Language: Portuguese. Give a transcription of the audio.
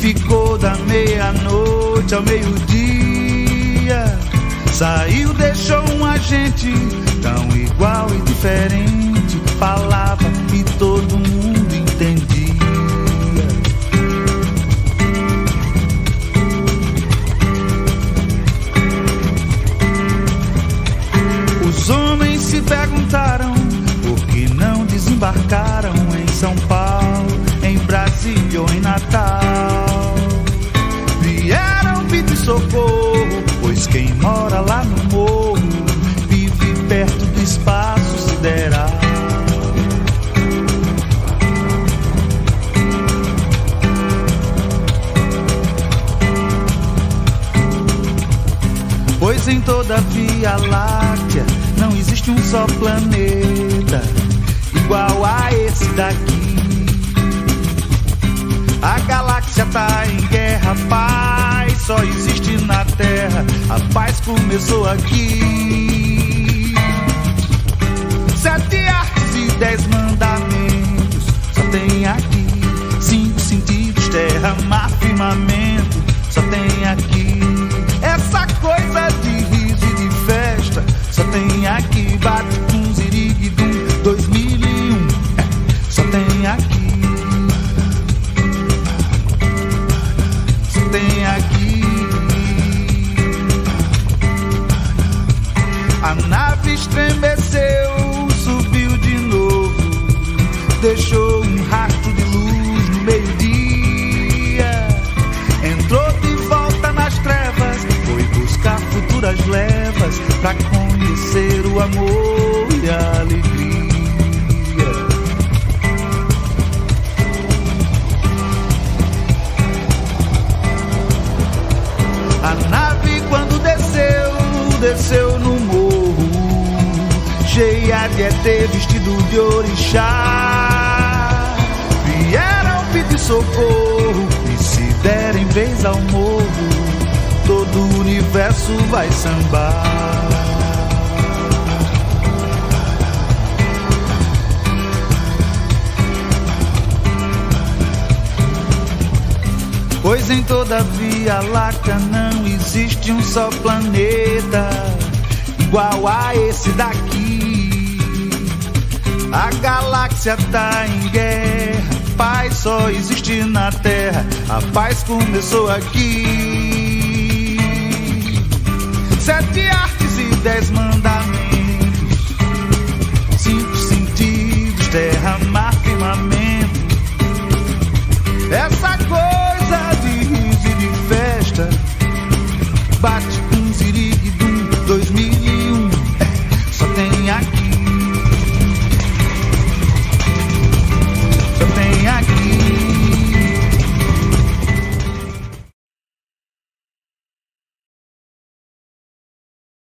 ficou da meia-noite ao meio-dia. Saiu, deixou um agente tão igual e diferente. Falava e todo mundo entendia. Os homens se perguntaram por que não desembarcaram em São Paulo, em Brasília ou em Natal. Mora lá no morro vive perto do espaço sideral. Pois em toda a Via Láctea não existe um só planeta igual a esse daqui. A galáxia tá em guerra, paz só existe começou aqui. Deixou um rastro de luz no meio-dia. Entrou de volta nas trevas, foi buscar futuras levas pra cheia de ET vestido de orixá. Vieram pedir socorro e se derem vez ao morro, todo o universo vai sambar. Pois em toda Via Láctea não existe um só planeta igual a esse daqui. A galáxia tá em guerra, paz só existe na Terra. A paz começou aqui. Sete artes e dez mandamentos,